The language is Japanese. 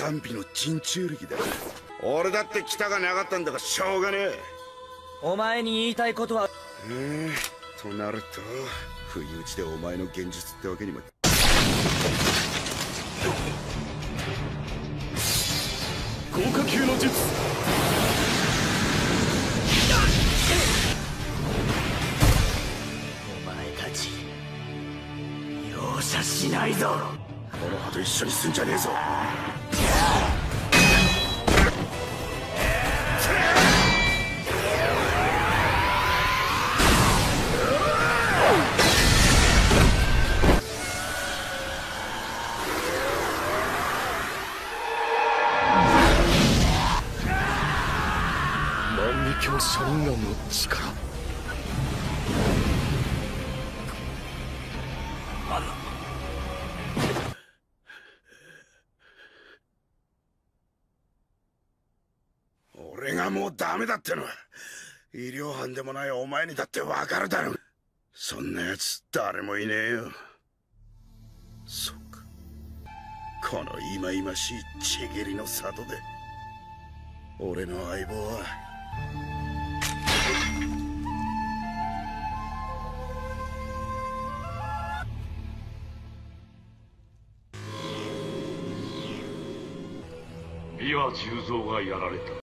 賛否の珍中力だ。俺だって来たがなかったんだがしょうがねえ。お前に言いたいことは。ええとなると不意打ちでお前の現実ってわけにも。豪華級の術。お前たち容赦しないぞ。この葉と一緒にすんじゃねえぞ万華鏡シャリンガンの力。もうダメだっての医療班でもないお前にだってわかるだろそんなやつ誰もいねえよ。そっか。この忌々しいちぎりの里で俺の相棒は。三輪十三がやられた。